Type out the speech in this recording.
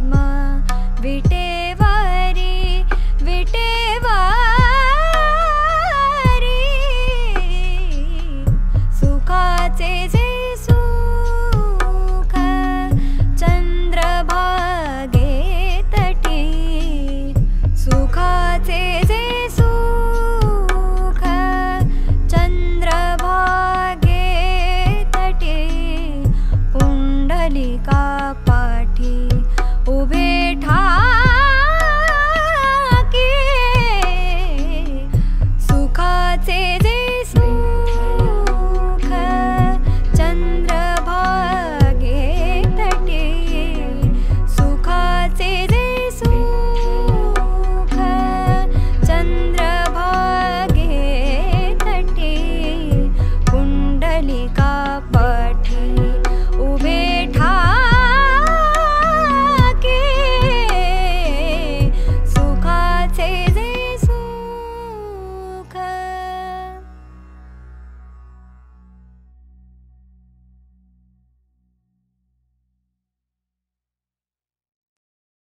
my